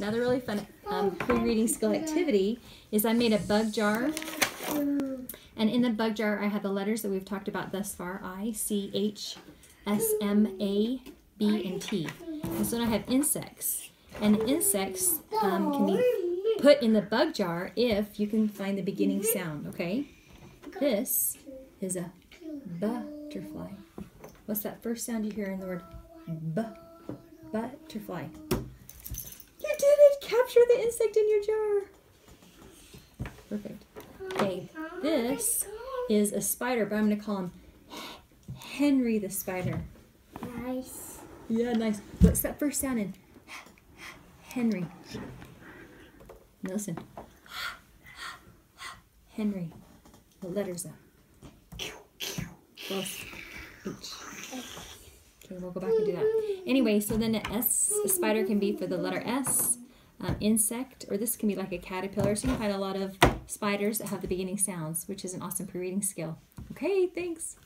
Another really fun um, pre-reading skill activity is I made a bug jar. And in the bug jar, I have the letters that we've talked about thus far. I, C, H, S, M, A, B, and T. And so I have insects. And insects um, can be put in the bug jar if you can find the beginning sound, okay? This is a butterfly. What's that first sound you hear in the word b? Butterfly. You did it! Capture the insect in your jar. Perfect. Okay, this is a spider, but I'm going to call him Henry the spider. Nice. Yeah, nice. What's that first sound in Henry? Listen. Henry. The letters that? Close. H. Okay, we'll go back and do that. Anyway, so then the S, the spider can be for the letter S, um, insect, or this can be like a caterpillar. So you can find a lot of spiders that have the beginning sounds, which is an awesome pre-reading skill. Okay, thanks.